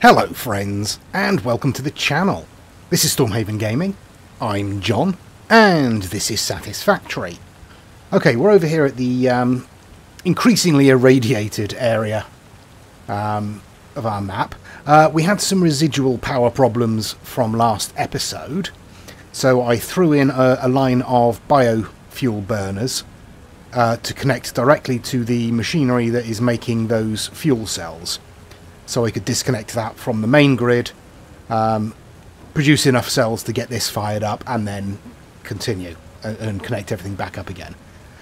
Hello friends, and welcome to the channel. This is Stormhaven Gaming, I'm John, and this is Satisfactory. Okay, we're over here at the um, increasingly irradiated area um, of our map. Uh, we had some residual power problems from last episode, so I threw in a, a line of biofuel burners uh, to connect directly to the machinery that is making those fuel cells so I could disconnect that from the main grid, um, produce enough cells to get this fired up, and then continue and, and, connect everything back up again.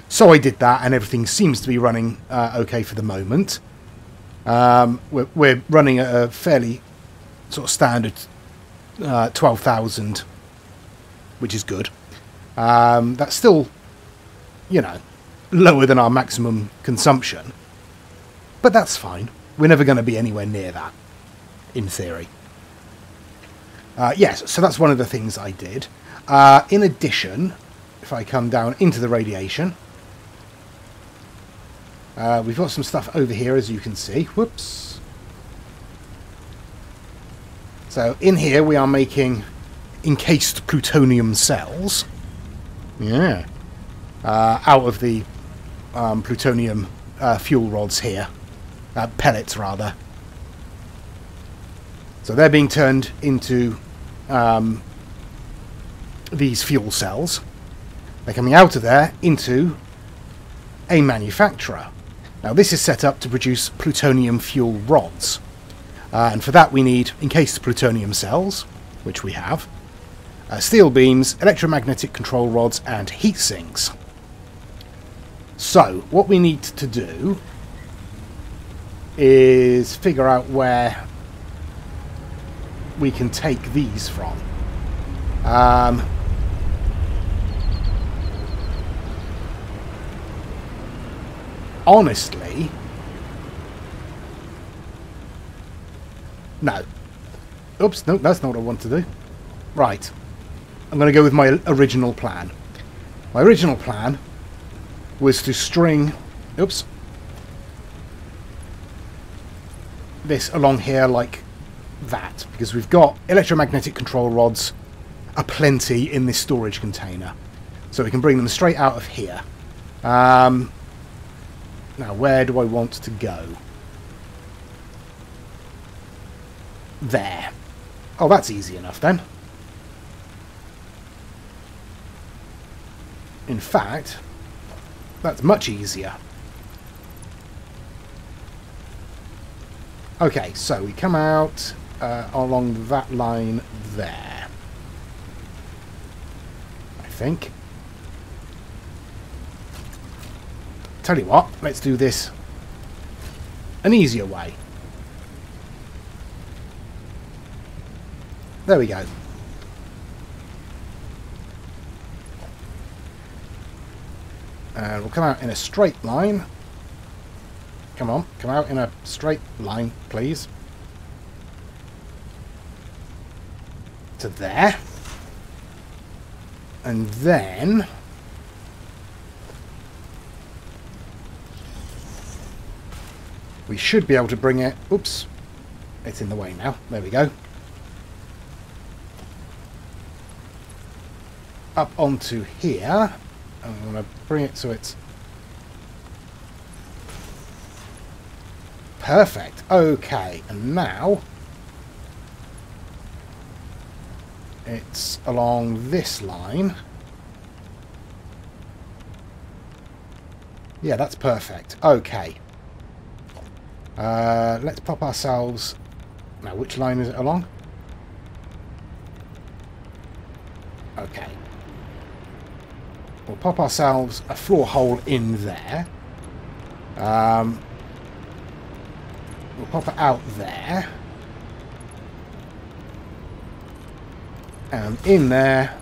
So I did that, and everything seems to be running uh, okay for the moment. Um, we're, we're, running at a fairly sort of standard uh, 12,000, which is good. Um, that's still, you know, lower than our maximum consumption, but that's fine. We're never going to be anywhere near that, in theory. Uh, yes, so that's one of the things I did. Uh, in addition, if I come down into the radiation, uh, we've got some stuff over here, as you can see. Whoops. So in here we are making encased plutonium cells. Yeah. Uh, out of the um, plutonium uh, fuel rods here uh, pellets rather. So they're being turned into um, these fuel cells. They're coming out of there into a manufacturer. Now this is set up to produce plutonium fuel rods. Uh, and for that we need encased plutonium cells, which we have, uh, steel beams, electromagnetic control rods, and heat sinks. So, what we need to do is figure out where we can take these from. Um, honestly, no. Oops, no, that's not what I want to do. Right. I'm going to go with my original plan. My original plan was to string... Oops, this along here like that because we've got electromagnetic control rods aplenty in this storage container. So we can bring them straight out of here. Um, now where do I want to go? There. Oh that's easy enough then. In fact that's much easier Okay, so we come out uh, along that line there. I think. Tell you what, let's do this an easier way. There we go. And we'll come out in a straight line Come on, come out in a straight line, please. To there. And then... We should be able to bring it... Oops. It's in the way now. There we go. Up onto here. I'm going to bring it so it's Perfect. Okay, and now it's along this line. Yeah, that's perfect. Okay. Uh, let's pop ourselves... Now, which line is it along? Okay. We'll pop ourselves a floor hole in there. Um, We'll pop it out there. And in there.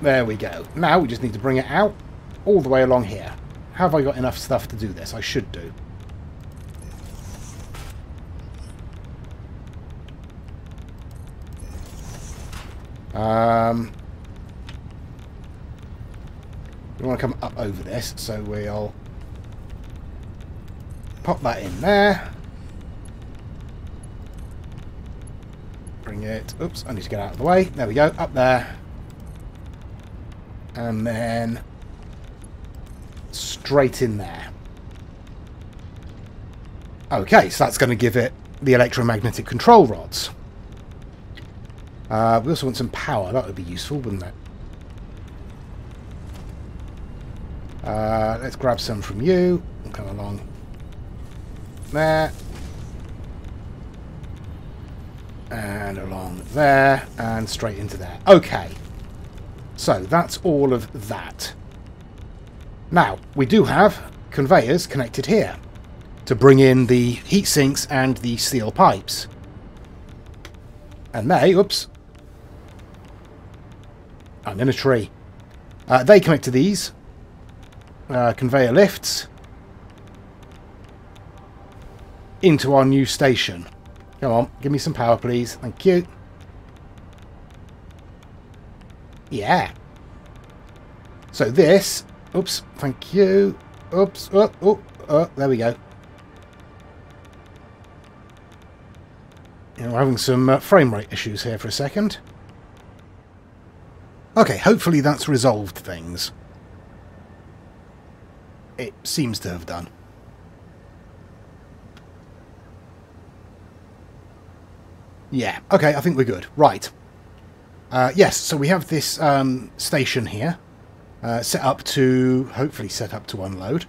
There we go. Now we just need to bring it out all the way along here. Have I got enough stuff to do this? I should do. Um, we want to come up over this, so we'll pop that in there. Bring it, oops, I need to get out of the way. There we go, up there. And then straight in there. Okay, so that's going to give it the electromagnetic control rods. Uh, we also want some power. That would be useful, wouldn't it? Uh, let's grab some from you. Come along there. And along there. And straight into there. Okay. So, that's all of that. Now, we do have conveyors connected here to bring in the heat sinks and the steel pipes. And they, oops, I'm in a tree. Uh, they connect to these uh, conveyor lifts into our new station. Come on, give me some power, please. Thank you. Yeah. So this, oops, thank you. Oops, oh, oh, oh, there we go. You know, we're having some uh, frame rate issues here for a second. Okay, hopefully that's resolved things. It seems to have done. Yeah, okay, I think we're good. Right. Uh, yes, so we have this um, station here. Uh, set up to... Hopefully set up to unload.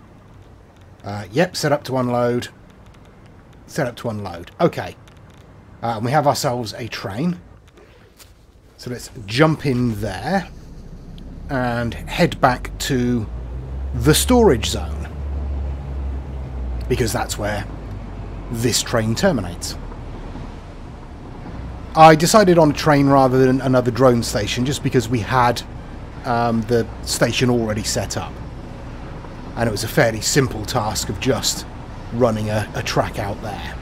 Uh, yep, set up to unload. Set up to unload. Okay. Uh, and we have ourselves a train. So let's jump in there and head back to the storage zone. Because that's where this train terminates. I decided on a train rather than another drone station just because we had um, the station already set up. And it was a fairly simple task of just running a, a track out there.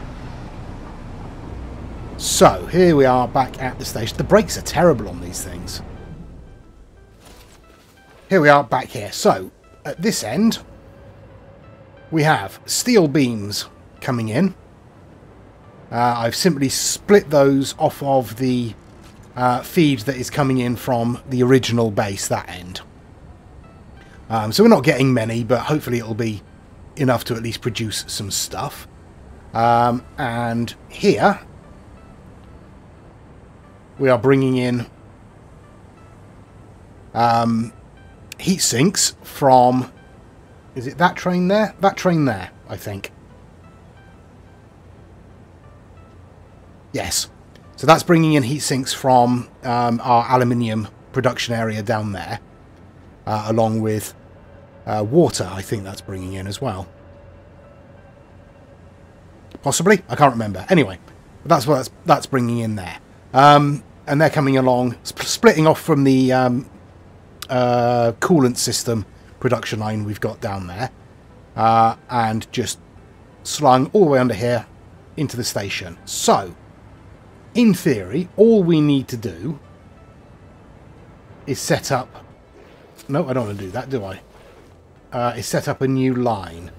So, here we are back at the station. The brakes are terrible on these things. Here we are back here. So, at this end, we have steel beams coming in. Uh, I've simply split those off of the uh, feed that is coming in from the original base, that end. Um, so we're not getting many, but hopefully it'll be enough to at least produce some stuff. Um, and here we are bringing in um, heat sinks from... Is it that train there? That train there, I think. Yes. So that's bringing in heat sinks from um, our aluminium production area down there, uh, along with uh, water, I think that's bringing in as well. Possibly? I can't remember. Anyway, that's what that's, that's bringing in there. Um, and they're coming along, sp splitting off from the um, uh, coolant system production line we've got down there, uh, and just slung all the way under here into the station. So, in theory, all we need to do is set up... No, I don't want to do that, do I? Uh, is set up a new line.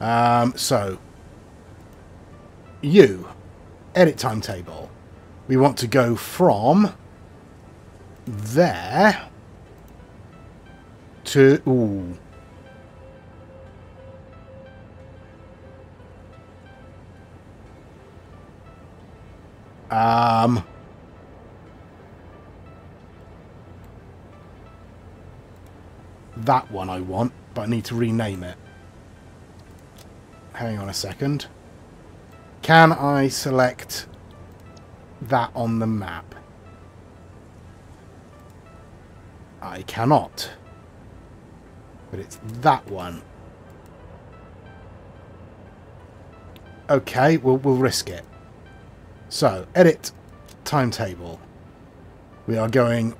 Um, so, you, edit timetable. We want to go from there to... Ooh. Um... That one I want, but I need to rename it. Hang on a second. Can I select that on the map? I cannot. But it's that one. Okay, we'll, we'll risk it. So, edit timetable. We are going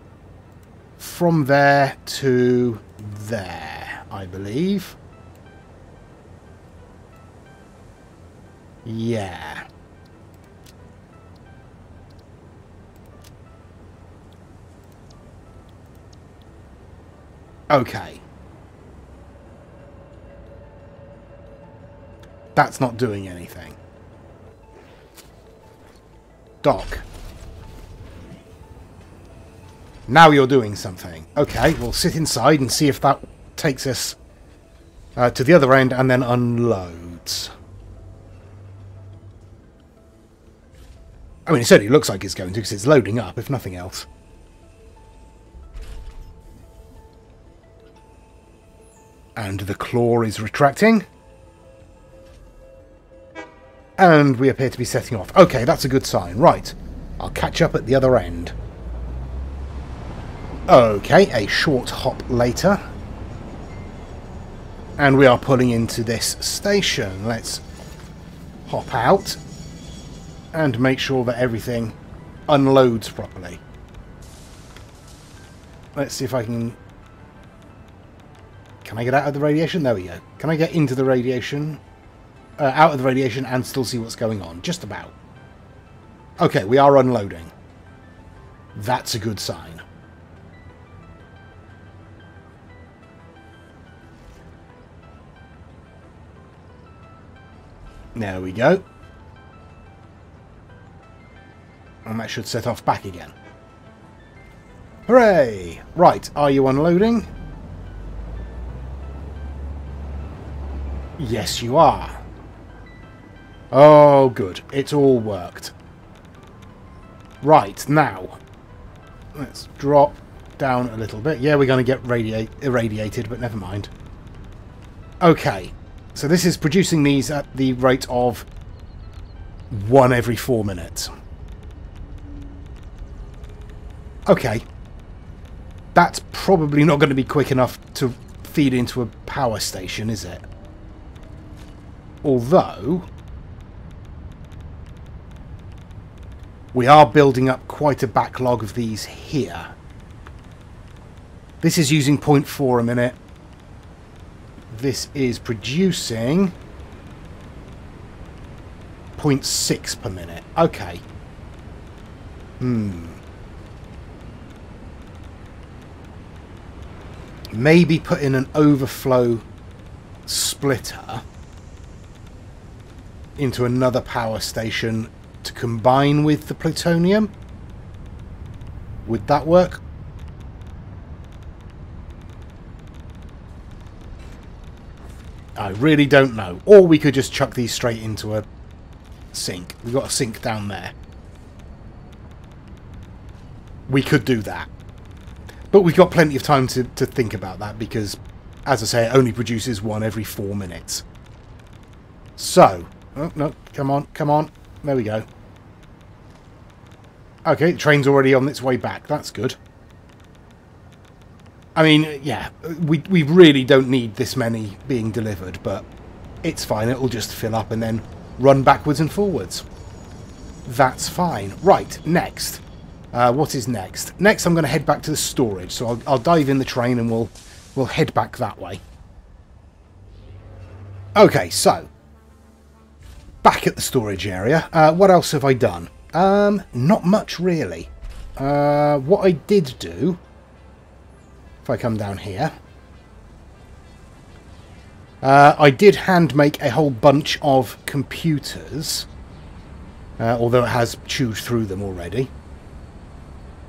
from there to there, I believe. Yeah. Okay. That's not doing anything. Dock. Now you're doing something. Okay, we'll sit inside and see if that takes us uh, to the other end and then unloads. I mean, it certainly looks like it's going to because it's loading up, if nothing else. And the claw is retracting. And we appear to be setting off. Okay, that's a good sign. Right. I'll catch up at the other end. Okay, a short hop later. And we are pulling into this station. Let's hop out and make sure that everything unloads properly. Let's see if I can... Can I get out of the radiation? There we go. Can I get into the radiation? Uh, out of the radiation and still see what's going on? Just about. Okay, we are unloading. That's a good sign. There we go. And that should set off back again. Hooray! Right, are you unloading? Yes, you are. Oh, good. It's all worked. Right, now. Let's drop down a little bit. Yeah, we're going to get radiate irradiated, but never mind. Okay. So this is producing these at the rate of one every four minutes. Okay. That's probably not going to be quick enough to feed into a power station, is it? Although... We are building up quite a backlog of these here. This is using 0.4 a minute. This is producing 0.6 per minute. Okay. Hmm. maybe put in an overflow splitter into another power station to combine with the plutonium? Would that work? I really don't know. Or we could just chuck these straight into a sink. We've got a sink down there. We could do that. But we've got plenty of time to, to think about that because, as I say, it only produces one every four minutes. So, oh, no, come on, come on. There we go. Okay, the train's already on its way back. That's good. I mean, yeah, we, we really don't need this many being delivered, but it's fine. It'll just fill up and then run backwards and forwards. That's fine. Right, next. Uh, what is next? Next, I'm going to head back to the storage. So I'll, I'll dive in the train and we'll we'll head back that way. Okay, so back at the storage area. Uh, what else have I done? Um, not much really. Uh, what I did do, if I come down here, uh, I did hand make a whole bunch of computers, uh, although it has chewed through them already.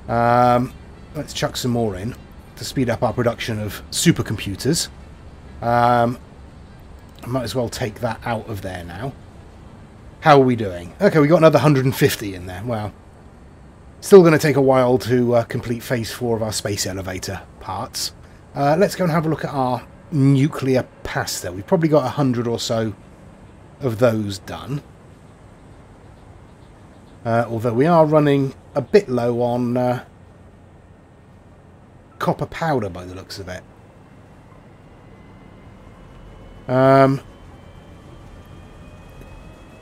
Um, let's chuck some more in to speed up our production of supercomputers. Um, I might as well take that out of there now. How are we doing? Okay, we got another 150 in there. Well, still going to take a while to uh, complete phase four of our space elevator parts. Uh, let's go and have a look at our nuclear pasta. We've probably got a hundred or so of those done. Uh, although we are running a bit low on uh, copper powder by the looks of it. Um,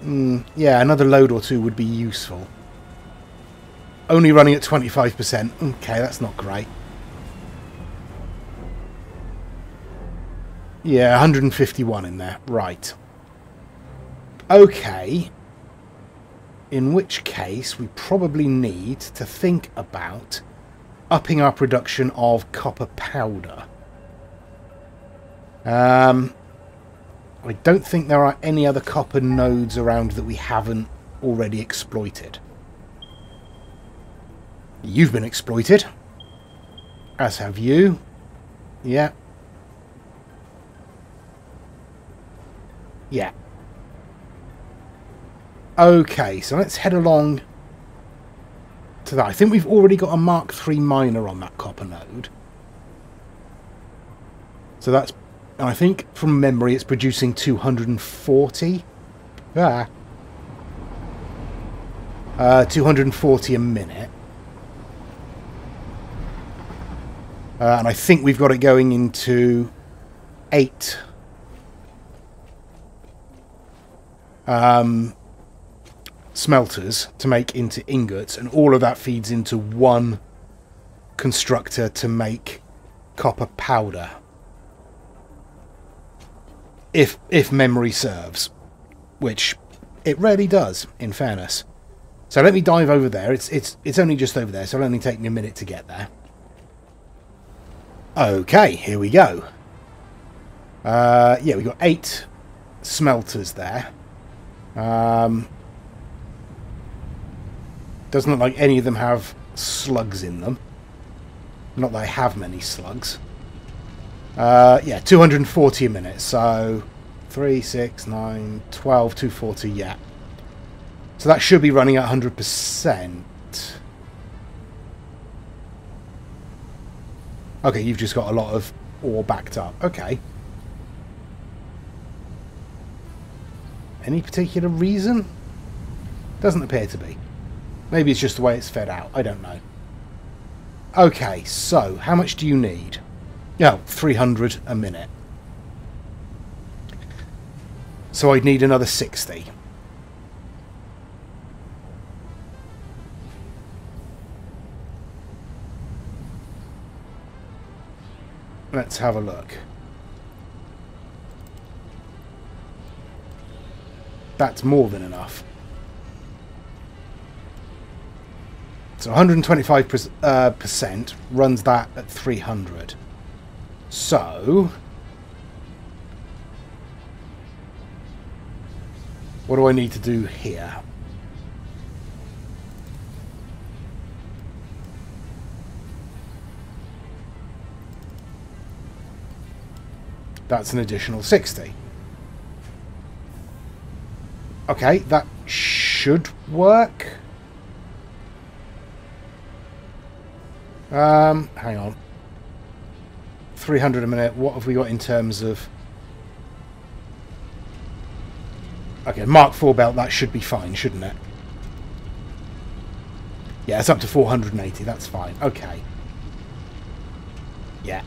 mm, yeah, another load or two would be useful. Only running at 25%. Okay, that's not great. Yeah, 151 in there. Right. Okay in which case we probably need to think about upping our production of copper powder. Um, I don't think there are any other copper nodes around that we haven't already exploited. You've been exploited. As have you. Yeah. Yeah. Okay, so let's head along to that. I think we've already got a Mark III miner on that copper node. So that's, I think from memory, it's producing 240. Ah. Uh, 240 a minute. Uh, and I think we've got it going into eight um, smelters to make into ingots, and all of that feeds into one constructor to make copper powder. If if memory serves, which it rarely does, in fairness. So let me dive over there. It's it's it's only just over there, so it'll only take me a minute to get there. Okay, here we go. Uh, yeah, we've got eight smelters there. Um, doesn't look like any of them have slugs in them. Not that I have many slugs. Uh, yeah, 240 a minute. So 3, 6, 9, 12, 240, yeah. So that should be running at 100%. Okay, you've just got a lot of ore backed up. Okay. Any particular reason? Doesn't appear to be. Maybe it's just the way it's fed out. I don't know. Okay, so how much do you need? Oh, 300 a minute. So I'd need another 60. Let's have a look. That's more than enough. So 125% uh, percent runs that at 300. So... What do I need to do here? That's an additional 60. Okay, that should work. Um, hang on. 300 a minute. What have we got in terms of... Okay, Mark 4 belt, that should be fine, shouldn't it? Yeah, it's up to 480. That's fine. Okay. Yeah.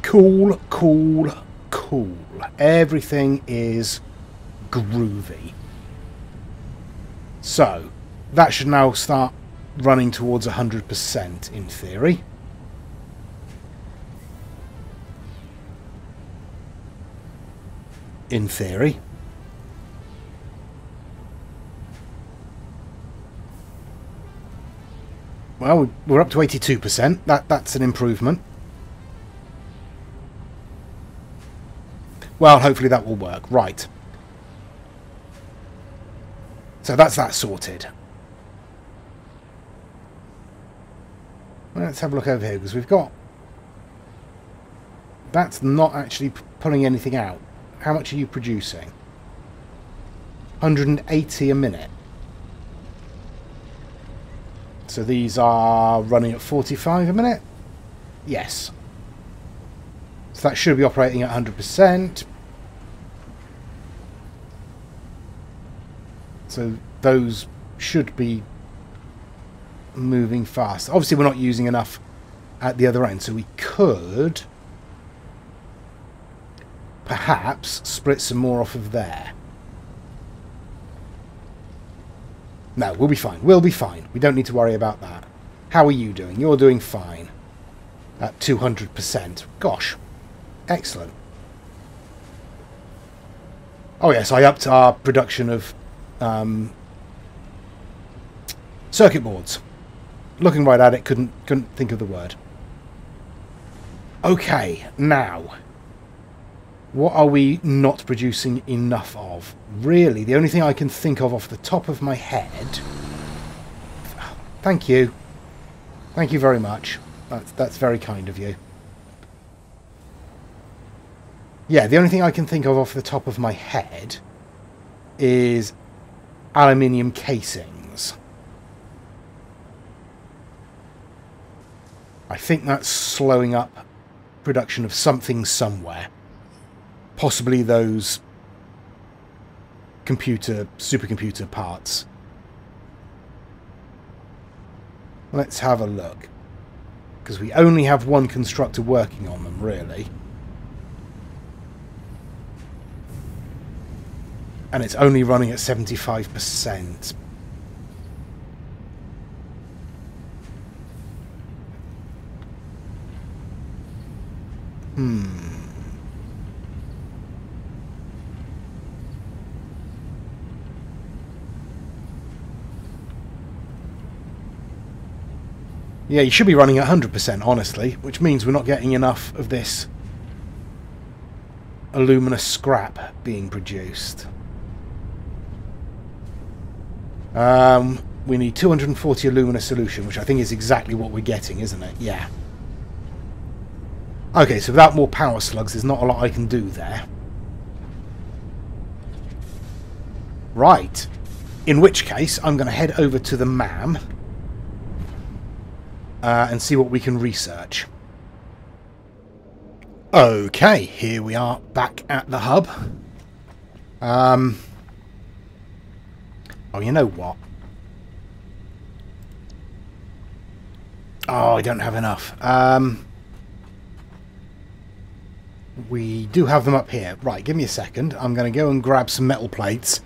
Cool, cool, cool. Everything is groovy. So, that should now start running towards 100% in theory. In theory. Well, we're up to 82%. That That's an improvement. Well, hopefully that will work. Right. So that's that sorted. Let's have a look over here because we've got... That's not actually pulling anything out. How much are you producing? 180 a minute. So these are running at 45 a minute? Yes. So that should be operating at 100%. So those should be moving fast. Obviously, we're not using enough at the other end, so we could perhaps split some more off of there. No, we'll be fine. We'll be fine. We don't need to worry about that. How are you doing? You're doing fine. At 200%. Gosh. Excellent. Oh yes, I upped our production of um, circuit boards looking right at it, couldn't couldn't think of the word. Okay, now, what are we not producing enough of? Really, the only thing I can think of off the top of my head... Thank you. Thank you very much. That's, that's very kind of you. Yeah, the only thing I can think of off the top of my head is aluminium casings. I think that's slowing up production of something somewhere. Possibly those computer, supercomputer parts. Let's have a look. Because we only have one constructor working on them, really. And it's only running at 75%. Hmm. Yeah, you should be running at 100%, honestly, which means we're not getting enough of this alumina scrap being produced. Um, we need 240 alumina solution, which I think is exactly what we're getting, isn't it? Yeah. Okay, so without more power slugs, there's not a lot I can do there. Right. In which case, I'm going to head over to the MAM uh, and see what we can research. Okay, here we are back at the hub. Um, oh, you know what? Oh, I don't have enough. Um, we do have them up here. Right, give me a second. I'm going to go and grab some metal plates.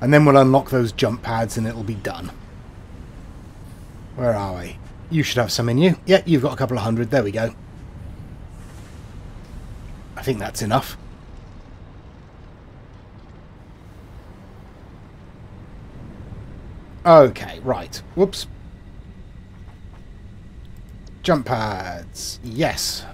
And then we'll unlock those jump pads and it'll be done. Where are we? You should have some in you. Yeah, you've got a couple of hundred. There we go. I think that's enough. Okay, right. Whoops. Jump pads. Yes.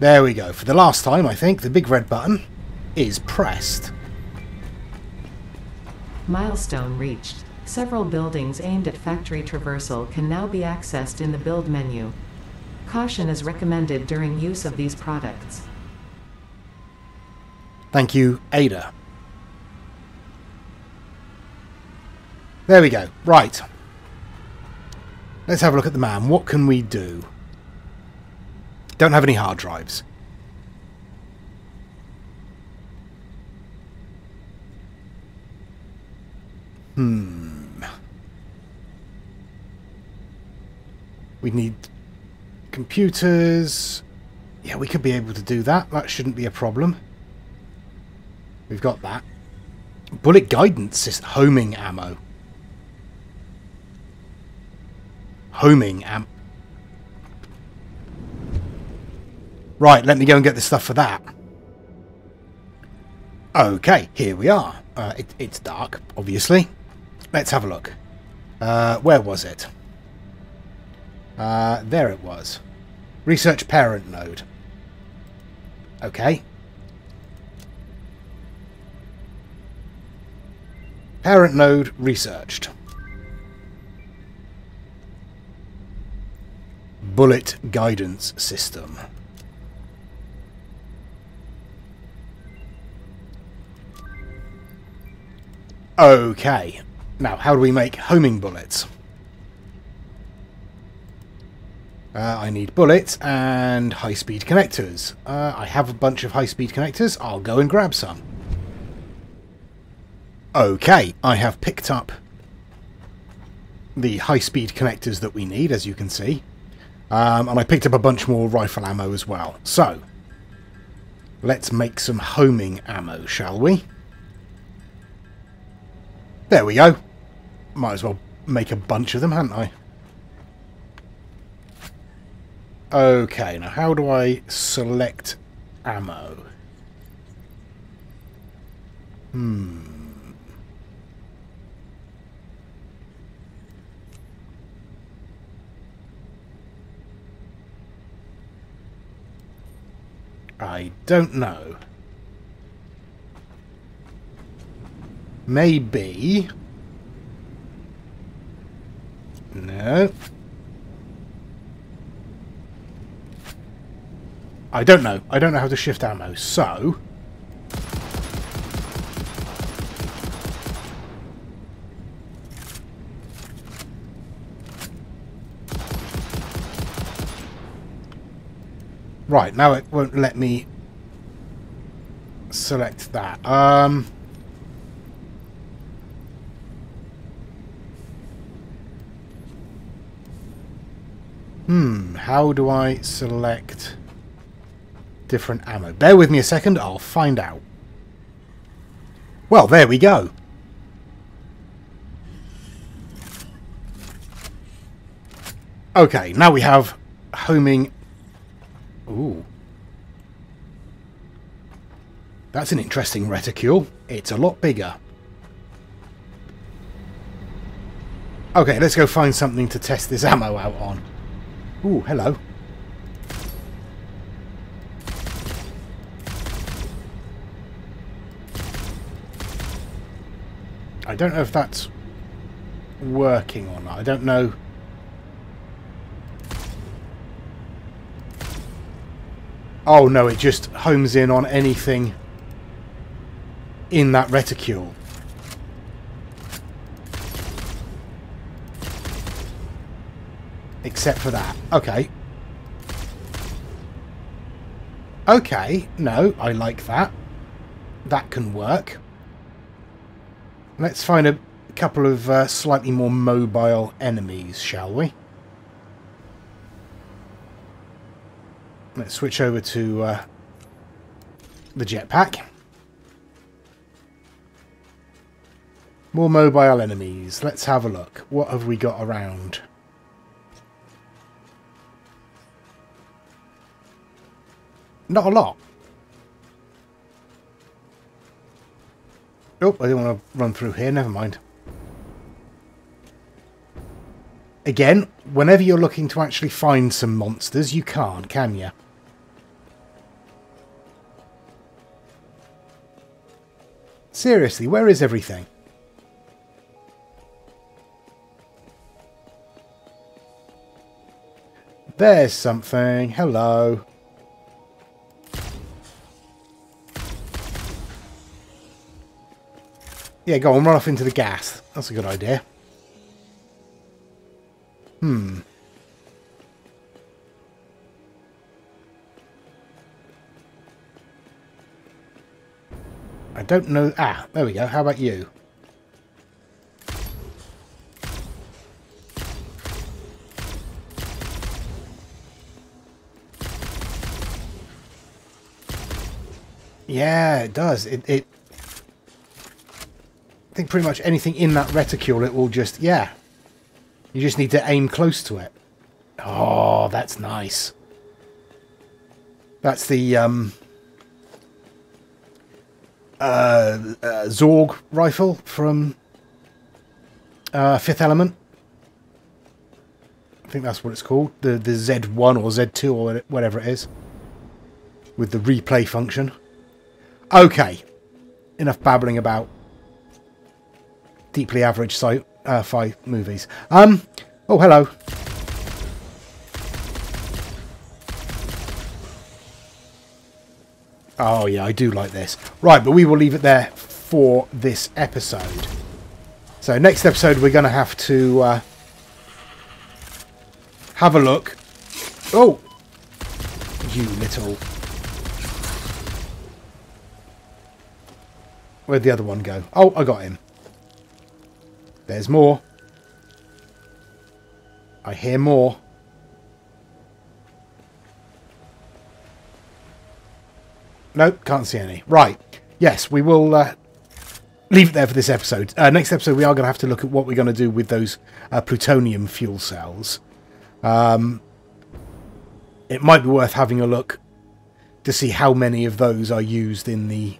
There we go. For the last time, I think, the big red button is pressed. Milestone reached. Several buildings aimed at factory traversal can now be accessed in the build menu. Caution is recommended during use of these products. Thank you, Ada. There we go. Right. Let's have a look at the MAM. What can we do? Don't have any hard drives. Hmm. We need computers. Yeah, we could be able to do that. That shouldn't be a problem. We've got that. Bullet guidance system. Homing ammo. Homing ammo. Right, let me go and get the stuff for that. Okay, here we are. Uh, it, it's dark, obviously. Let's have a look. Uh, where was it? Uh, there it was. Research parent node. Okay. Parent node researched. Bullet guidance system. Okay. Now, how do we make homing bullets? Uh, I need bullets and high-speed connectors. Uh, I have a bunch of high-speed connectors. I'll go and grab some. Okay, I have picked up the high-speed connectors that we need, as you can see. Um, and I picked up a bunch more rifle ammo as well. So, let's make some homing ammo, shall we? There we go. Might as well make a bunch of them, hadn't I? Okay, now how do I select ammo? Hmm. I don't know. maybe... No. I don't know. I don't know how to shift ammo, so... Right, now it won't let me select that. Um... Hmm, how do I select different ammo? Bear with me a second, I'll find out. Well, there we go. Okay, now we have homing... Ooh. That's an interesting reticule. It's a lot bigger. Okay, let's go find something to test this ammo out on. Ooh, hello. I don't know if that's working or not. I don't know. Oh no, it just homes in on anything in that reticule. Except for that. Okay. Okay, no, I like that. That can work. Let's find a couple of uh, slightly more mobile enemies, shall we? Let's switch over to uh, the jetpack. More mobile enemies. Let's have a look. What have we got around? Not a lot. Oh, I didn't want to run through here. Never mind. Again, whenever you're looking to actually find some monsters, you can't, can you? Seriously, where is everything? There's something. Hello. Yeah, go on, run off into the gas. That's a good idea. Hmm. I don't know... Ah, there we go. How about you? Yeah, it does. It, it think pretty much anything in that reticule, it will just, yeah. You just need to aim close to it. Oh, that's nice. That's the um, uh, uh, Zorg rifle from uh, Fifth Element. I think that's what it's called. The the Z1 or Z2 or whatever it is. With the replay function. Okay. Enough babbling about deeply average sci uh, fi movies. Um, oh, hello. Oh, yeah, I do like this. Right, but we will leave it there for this episode. So next episode, we're going to have to uh, have a look. Oh! You little... Where'd the other one go? Oh, I got him. There's more. I hear more. Nope, can't see any. Right. Yes, we will uh, leave it there for this episode. Uh, next episode, we are going to have to look at what we're going to do with those uh, plutonium fuel cells. Um, it might be worth having a look to see how many of those are used in the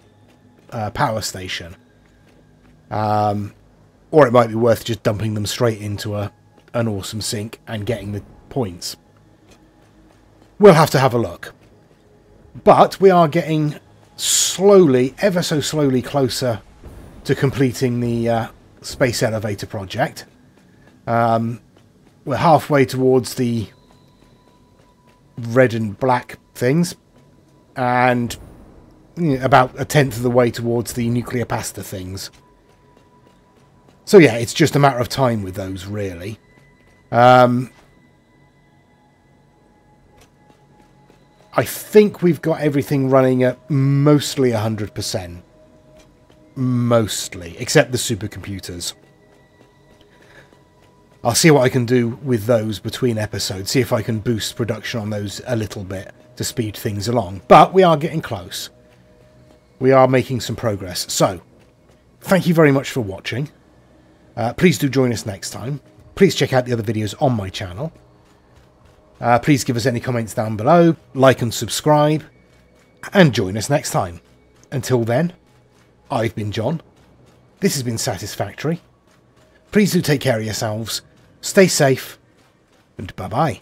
uh, power station. Um, or it might be worth just dumping them straight into a an awesome sink and getting the points. We'll have to have a look. But we are getting slowly, ever so slowly closer to completing the uh, space elevator project. Um, we're halfway towards the red and black things, and about a tenth of the way towards the nuclear pasta things. So yeah, it's just a matter of time with those, really. Um, I think we've got everything running at mostly 100%. Mostly, except the supercomputers. I'll see what I can do with those between episodes, see if I can boost production on those a little bit to speed things along. But we are getting close. We are making some progress. So, thank you very much for watching. Uh, please do join us next time. Please check out the other videos on my channel. Uh, please give us any comments down below, like and subscribe, and join us next time. Until then, I've been John. This has been Satisfactory. Please do take care of yourselves, stay safe, and bye bye.